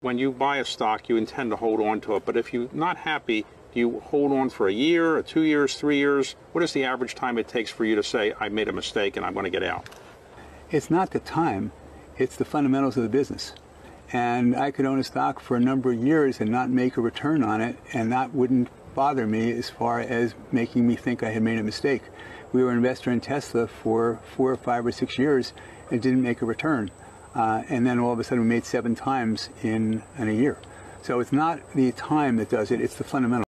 When you buy a stock, you intend to hold on to it, but if you're not happy, do you hold on for a year, or two years, three years? What is the average time it takes for you to say, I made a mistake and I'm going to get out? It's not the time, it's the fundamentals of the business. And I could own a stock for a number of years and not make a return on it, and that wouldn't bother me as far as making me think I had made a mistake. We were an investor in Tesla for four or five or six years and didn't make a return. Uh, and then all of a sudden we made seven times in, in a year. So it's not the time that does it, it's the fundamentals.